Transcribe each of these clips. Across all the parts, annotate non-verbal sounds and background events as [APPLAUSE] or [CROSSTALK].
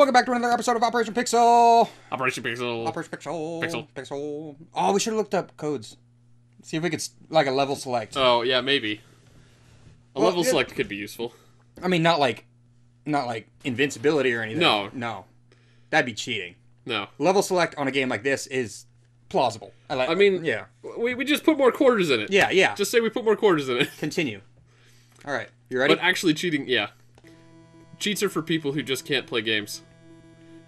Welcome back to another episode of Operation Pixel. Operation Pixel. Operation Pixel. Pixel. Pixel. Oh, we should have looked up codes. See if we could like a level select. oh yeah, maybe. A Well, level it- select could be useful. I mean, not like, not like invincibility or anything. No. no, that'd be cheating. No, Level select on a game like this is plausible. I like. I mean- yeah, we, we just put more quarters in it. yeah, yeah. Just say we put more quarters in it. [LAUGHS] continue. All right, you ready? But actually, cheating, yeah. Cheats are for people who just can't play games.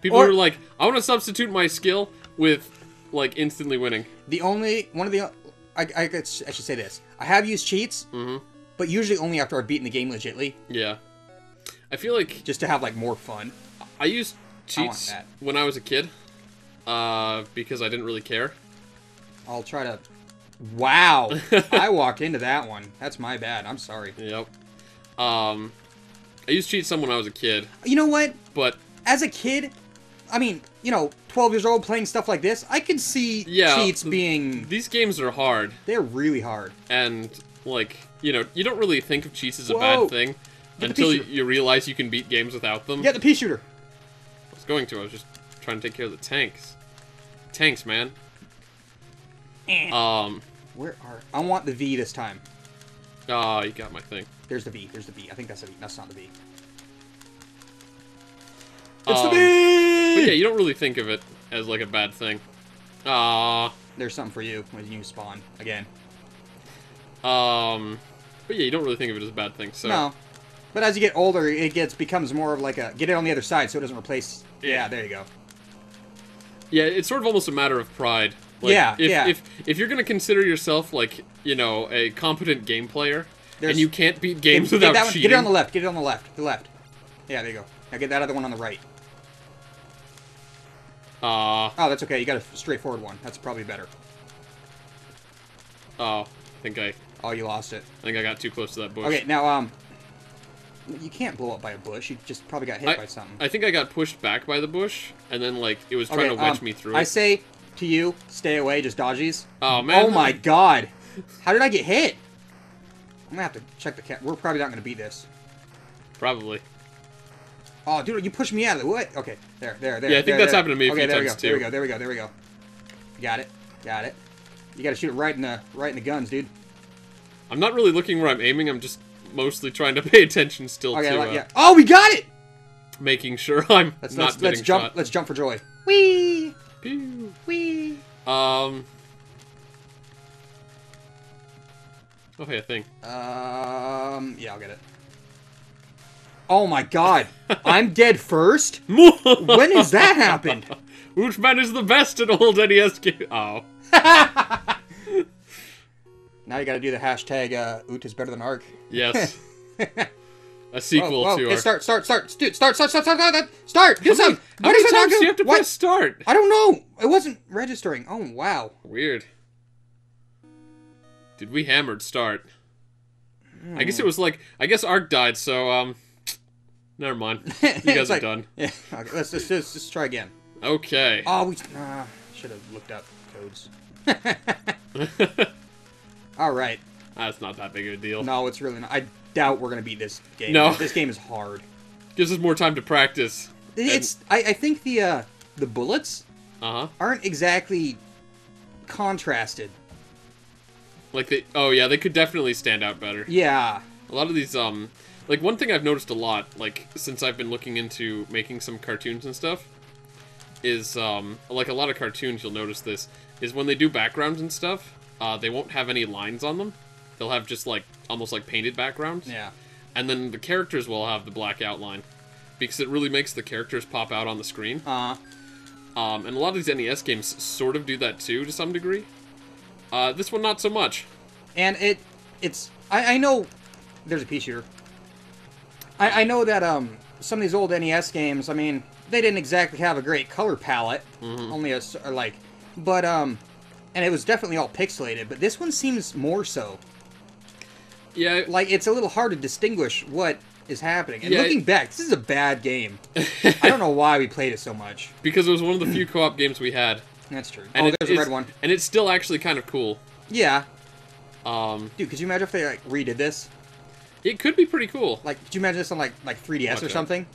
People Or- are like, I want to substitute my skill with like instantly winning. the only one of the, I, I, I should say this. I have used cheats, Mm-hmm. but usually only after I've beaten the game legitly, Yeah. I feel like just to have like more fun. I used cheats that. when I was a kid, uh, because I didn't really care. I'll try to. Wow, [LAUGHS] I walked into that one. That's my bad. I'm sorry. Yep. Um, I used cheats some when I was a kid, You know what? but As a kid, I mean, you know, 12 years old playing stuff like this, I can see Yeah, cheats being. these games are hard. They're really hard. and like you know you don't really think of cheats as a Whoa. bad thing the until you, realize you can beat games without them. Yeah, the pea shooter. I was going to. I was just trying to take care of the tanks. Tanks, man. Eh. Um. Where are. I want the V this time. Ah, you got my thing. There's the V. There's the V. I think that's the V. That's not the V. It's Um, the V! But yeah, [LAUGHS] you don't really think of it as like a bad thing. Ah. There's something for you when you spawn again. um. But yeah, you don't really think of it as a bad thing. So No. But as you get older, it gets becomes more of like a get it on the other side so it doesn't replace. Yeah, Yeah. there you go. yeah, it's sort of almost a matter of pride. Like, Yeah, if, yeah. If if you're gonna consider yourself like you know a competent game player There's- and you can't beat games get, without that one, cheating, get it on the left. Get it on the left. The left. Yeah, there you go. Now get that other one on the right. Ah. Oh, that's okay. You got a straightforward one. That's probably better. Oh, I think I, Oh, you lost it. I think I got too close to that bush. Okay, now um, you can't blow up by a bush. You just probably got hit I, by something. I think I got pushed back by the bush, and then like it was trying okay, to wedge um, me through. I say to you, stay away. Just dodgies. Oh man! Oh my god! How did I get hit? I'm gonna have to check the cat. We're probably not gonna beat this. Probably. Oh, dude, you pushed me out of the way. Okay, there, there, there. Yeah, I think there, that's there. happened to me a okay, few there times, we go, There we go. There we go. There we go. Got it. Got it. You gotta shoot it right in the right in the guns, dude. I'm not really looking where I'm aiming. I'm just mostly trying to [LAUGHS] pay attention still Okay, to like, uh, yeah. Oh, we got it. making sure [LAUGHS] I'm Let's not let's, getting let's jump. shot. Let's jump for joy. Wee Pew. wee. Um. Okay, hey, a thing. Um, yeah, I'll get it. Oh my god, I'm dead first. [LAUGHS] when has that happened? [LAUGHS] Which man is the best at old NES game? Oh. [LAUGHS] Now you got to do the hashtag uh, Oot is better than Ark. Yes. a sequel Whoa, whoa, to okay, our. start, start, start, dude, start, start, start, start, start, start. How many, how many times do you have to what? press start? I don't know. It wasn't registering. Oh wow. Weird. Did we hammered start? I Hmm. guess it was like I guess Ark died, so um never mind. [LAUGHS] You It's guys are like- done. Yeah. Okay, let's let's just, just try again. Okay. Oh, we uh, should have looked up codes. [LAUGHS] All right. That's not that big of a deal. No, it's really not. I doubt we're gonna beat this game. No. This game is hard. Gives us more time to practice. It's. I, I think the uh the bullets Uh-huh. aren't exactly contrasted. Like they oh yeah, they could definitely stand out better. Yeah. A lot of these um like one thing I've noticed a lot, like since I've been looking into making some cartoons and stuff, is um like a lot of cartoons you'll notice this, is when they do backgrounds and stuff, uh they won't have any lines on them. They'll have just like almost like painted backgrounds. Yeah. And then the characters will have the black outline. Because it really makes the characters pop out on the screen. Uh. Um, and a lot of these NES games sort of do that too, to some degree. Uh, this one not so much. And it, it's. I, I know. There's a pea shooter. I, I know that um some of these old NES games. I mean, they didn't exactly have a great color palette. Only a or like, but um, and it was definitely all pixelated. But this one seems more so. Yeah, Like it's a little hard to distinguish what is happening. And Yeah, looking it- back, this is a bad game. I don't know why we played it so much. [LAUGHS] because it was one of the few co-op games we had. That's true. And oh, it there's a red one. And it's still actually kind of cool. Yeah, Um, dude. Could you imagine if they like redid this? It could be pretty cool. Like, could you imagine this on like like 3DS or Okay. something?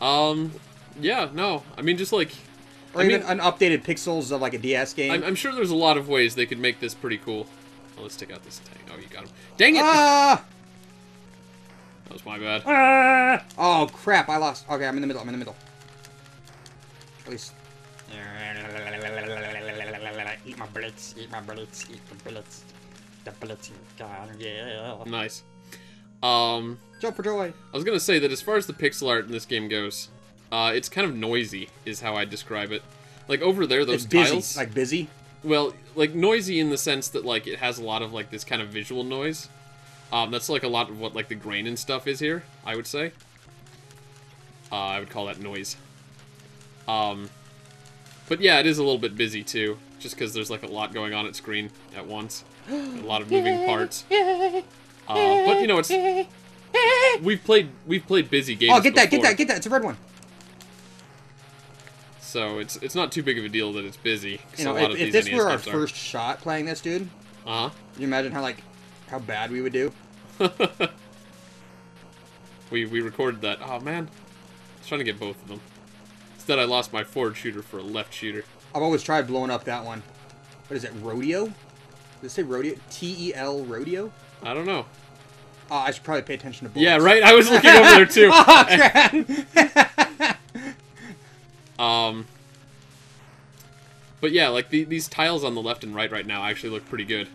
Um, Yeah, no. I mean, just like, Or I even mean- an updated pixels of like a DS game. I'm, I'm sure there's a lot of ways they could make this pretty cool. Oh, let's take out this tank. Oh, you got him. Dang it! ah! That was my bad. Ah! Oh crap! I lost. Okay, I'm in the middle. I'm in the middle. At least. Eat my bullets. Eat my bullets. Eat the bullets. The bullets are gone. Yeah. Nice. Um, Jump for joy. I was gonna say that as far as the pixel art in this game goes, uh, it's kind of noisy, is how I describe it. Like over there, those It's busy. tiles. Like busy. Well, like noisy in the sense that like it has a lot of like this kind of visual noise. Um, that's like a lot of what like the grain and stuff is here. I would say. Uh, I would call that noise. Um, but yeah, it is a little bit busy too, just because there's like a lot going on at screen at once, a lot of [GASPS] moving parts. You know, it's [LAUGHS] we've played we've played busy games. Oh, get that! Get that! Get that! It's a red one. So it's it's not too big of a deal that it's busy. You know, a lot if, if this NES were our first shot playing this, dude, uh can you imagine how like how bad we would do? [LAUGHS] we we recorded that. Oh man, I was trying to get both of them. Instead, I lost my forward shooter for a left shooter. I've always tried blowing up that one. What is it? Rodeo? Does it say rodeo? T E L rodeo? I don't know. Oh, I should probably pay attention to bullets. Yeah, right. I was looking over there too. [LAUGHS] oh. [LAUGHS] Um, but yeah, like the, these tiles on the left and right right now actually look pretty good.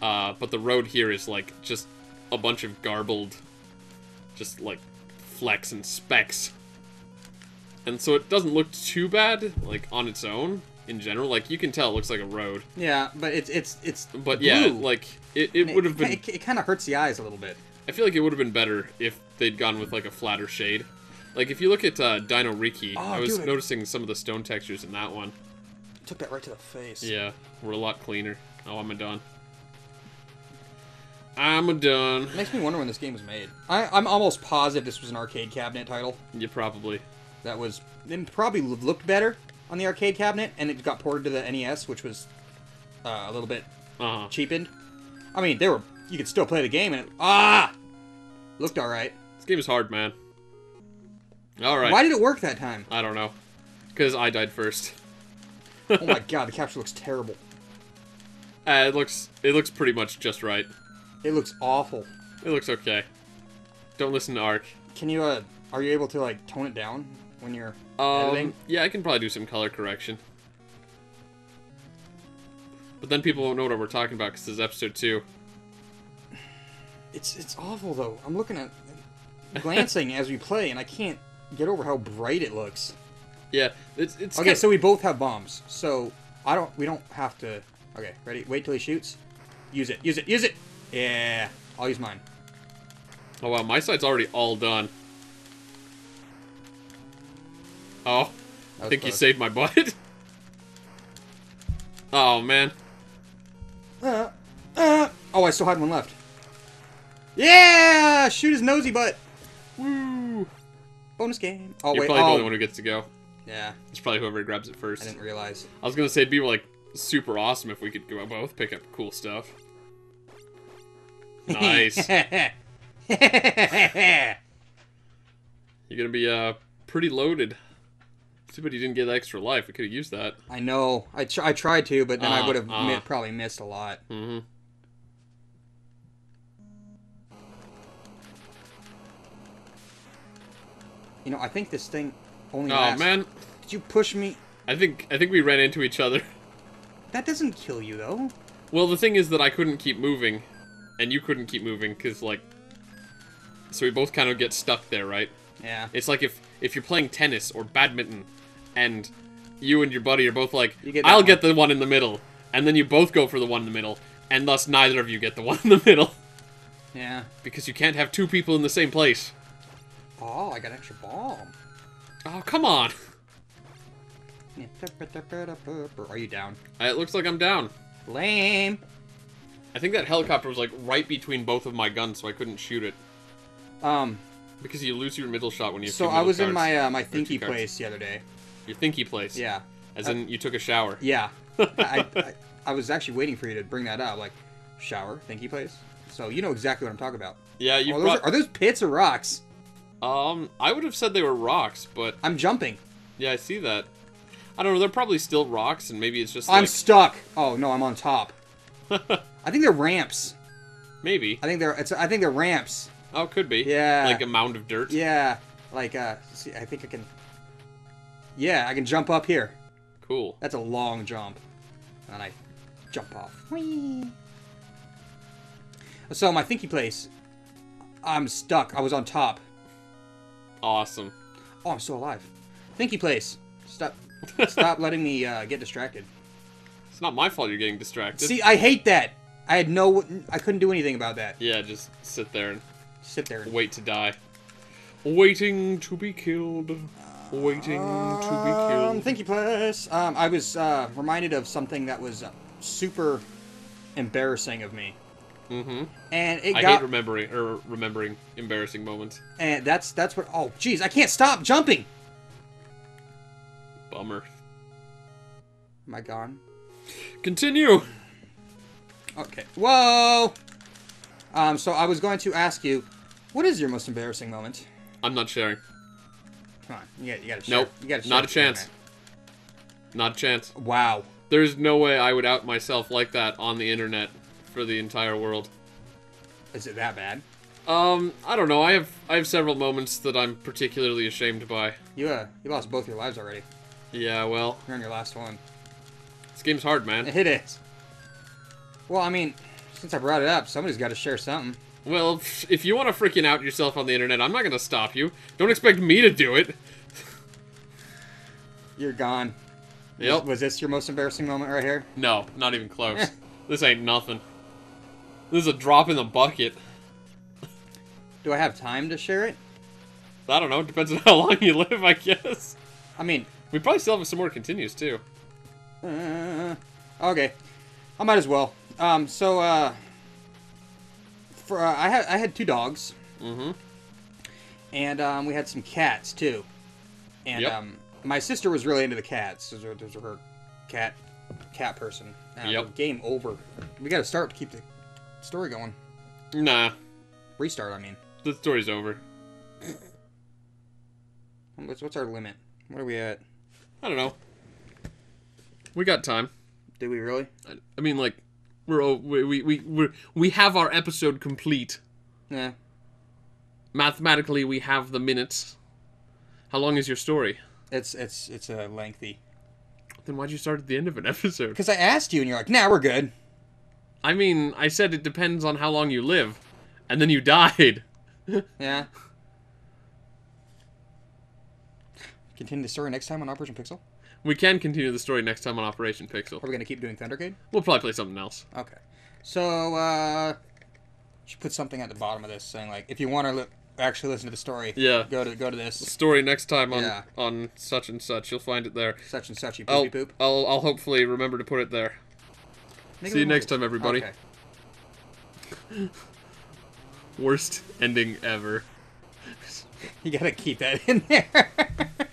Uh, but the road here is like just a bunch of garbled, just like flecks and specks. And so it doesn't look too bad, like on its own in general. Like you can tell it looks like a road. yeah, but it's it's it's. But yeah, like it, it would have been. It, it kind of hurts the eyes a little bit. I feel like it would have been better if they'd gone with like a flatter shade. Like if you look at uh, Dino Riki, Oh, I was dude. noticing some of the stone textures in that one. Took that right to the face. Yeah, we're a lot cleaner. Oh, I'm a done. I'm a done. Makes me wonder when this game was made. I, I'm almost positive this was an arcade cabinet title. You probably. That was it probably looked better on the arcade cabinet, and it got ported to the NES, which was uh, a little bit Uh huh. cheapened. I mean, they were you could still play the game, and it ah looked all right. This game is hard, man. All right. Why did it work that time? I don't know. Because I died first. oh my [LAUGHS] god, the capture looks terrible. Uh, it looks. It looks pretty much just right. It looks awful. It looks okay. Don't listen to Ark. Can you uh, are you able to like tone it down when you're? Um, yeah, I can probably do some color correction. But then people won't know what we're talking about because this is episode two. It's it's awful though. I'm looking at glancing as we play, and I can't get over how bright it looks. Yeah, it's it's Okay, kind- so we both have bombs. So I don't. We don't have to. Okay, ready? Wait till he shoots. Use it. Use it. Use it. Yeah, I'll use mine. Oh wow, my side's already all done. Oh, I think you saved my butt. [LAUGHS] oh man. Uh, uh. Oh, I still had one left. Yeah! Shoot his nosy butt. Woo! Bonus game. Oh You're wait. probably the oh, only one who gets to go. yeah. It's probably whoever grabs it first. I didn't realize. I was gonna say it'd be like super awesome if we could go both pick up cool stuff. Nice. [LAUGHS] You're gonna be uh pretty loaded. Too bad you didn't get extra life. We could have used that. I know. I, tr- I tried to, but then I Uh, would have uh. mi- probably missed a lot. Mm-hmm. You know, I think this thing only Oh lasts. man, Did you push me? I think I think we ran into each other. [LAUGHS] That doesn't kill you though. Well, the thing is that I couldn't keep moving, and you couldn't keep moving because like, so we both kind of get stuck there, right? Yeah. It's like if if you're playing tennis or badminton, and you and your buddy are both like, You get I'll one." get the one in the middle, and then you both go for the one in the middle, and thus neither of you get the [LAUGHS] one in the middle Yeah. because you can't have two people in the same place. Oh, I got an extra bomb. Oh come on! [LAUGHS] Are you down? Uh, It looks like I'm down. Lame. I think that helicopter was like right between both of my guns, so I couldn't shoot it Um. because you lose your middle shot when you. So I was in my uh, my thinky place the other day. Your thinky place. Yeah. As in, you took a shower. Yeah. [LAUGHS] I, I I was actually waiting for you to bring that up, like shower thinky place. So you know exactly what I'm talking about. Yeah, you Oh, those are, are those pits or rocks? Um, I would have said they were rocks, but I'm jumping. yeah, I see that. I don't know. They're probably still rocks, and maybe it's just I'm like stuck. Oh no, I'm on top. [LAUGHS] I think they're ramps. maybe. I think they're. It's. I think they're ramps. Oh, could be. Yeah. Like a mound of dirt. Yeah. Like uh. See, I think I can. Yeah, I can jump up here. Cool. That's a long jump. And I jump off. Whee! So my thinky place. I'm stuck. I was on top. Awesome. Oh, I'm still alive. Thinky place. Stop. Stop [LAUGHS] letting me uh, get distracted. It's not my fault you're getting distracted. See, I hate that. I had no. I couldn't do anything about that. Yeah, just sit there and Sit there. And, wait to die. Waiting to be killed. Waiting to be Um, killed. thinky place. Um, I was uh, reminded of something that was uh, super embarrassing of me, Mm-hmm. and it I got. hate remembering or remembering embarrassing moments. and that's that's what. Oh, jeez, I can't stop jumping. Bummer. Am I gone? Continue. Okay. Whoa. Um, so I was going to ask you, what is your most embarrassing moment? I'm not sharing. Come on, you got you got. Nope. You got Not a chance. Not a chance. Wow. There's no way I would out myself like that on the internet for the entire world. Is it that bad? Um, I don't know. I have I have several moments that I'm particularly ashamed by. You uh, you lost both your lives already. Yeah, well, You're on your last one. this game's hard, man. It is. Well, I mean, since I brought it up, somebody's got to share something. Well, if you want to freaking out yourself on the internet, I'm not gonna stop you. Don't expect me to do it. You're gone. Yep. Was, was this your most embarrassing moment right here? No, not even close. this ain't nothing. This is a drop in the bucket. Do I have time to share it? I don't know. It depends on how long you live, I guess. I mean, We probably still have some more continues too. uh, okay, I might as well. Um, so uh, for uh, I had I had two dogs, Mm-hmm. and um, we had some cats too, and Yep. um, my sister was really into the cats. Those are, those are her cat cat person. Uh, Yep. Game over. We got to start to keep the story going. Nah, Restart. I mean, the story's over. what's what's our limit? What are we at? I don't know. We got time. Do we really? I, I mean, like, we're we we we we're, we have our episode complete. Yeah. Mathematically, we have the minutes. How long is your story? It's it's it's a uh, lengthy. Then why'd you start at the end of an [LAUGHS] episode? Because I asked you, and you're like, "Nah, we're good." I mean, I said it depends on how long you live, and then you died. [LAUGHS] Yeah. Continue the story next time on Operation Pixel. We can continue the story next time on Operation Pixel. Are we gonna keep doing Thundercade? We'll probably play something else. Okay. So uh, should put something at the bottom of this saying like, if you want to li- actually listen to the story, Yeah. go to go to this Story next time on Yeah. on such and such. You'll find it there. such and such. You I'll, poopy poop. I'll I'll hopefully remember to put it there. Make see it you next time, everybody. Okay. [LAUGHS] Worst ending ever. [LAUGHS] You gotta keep that in there. [LAUGHS]